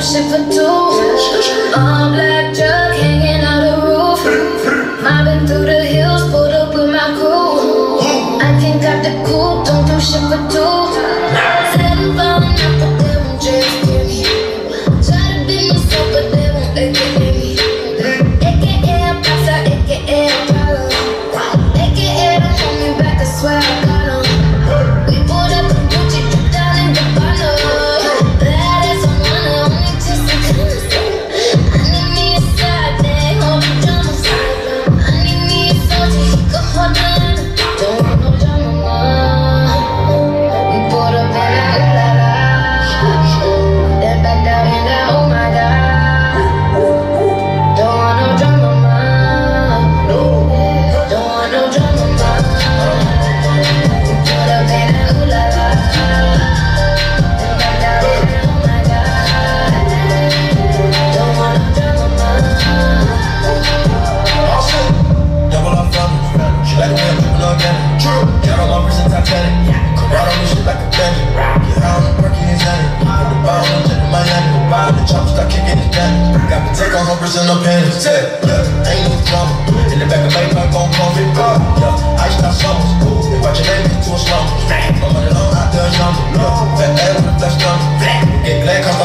photos, je Yeah, ain't no drama. In the back of my bike, gon' call me bro. Yeah, I stop summers. Ooh, if I your name into a slump. I'm running on out there. Yeah, fat ass with a flex gun. Get black, cause the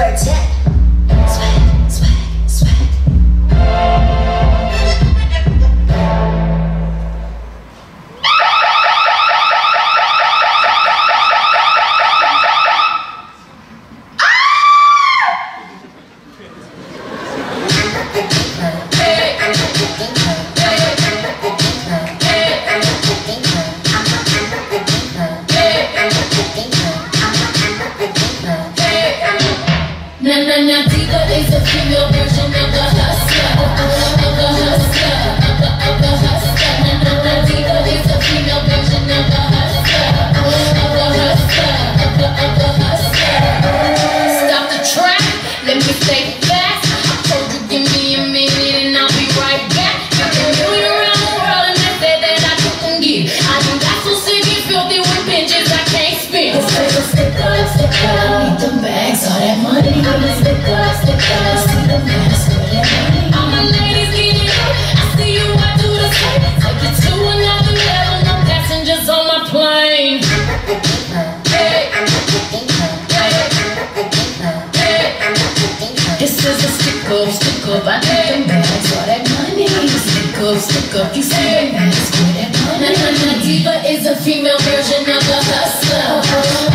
protect plastic cloud, them bags, all that money. I'm a stick up, cloud, see them guys, all that money. All my ladies getting I see you, I do the same. Take it to another level, no passengers on my plane. Hey. Hey. This is a stick up, stick up, I need them bags, all that money. Stick up, stick up, you see them bags, all that money. Na na diva is a female version of a hustler.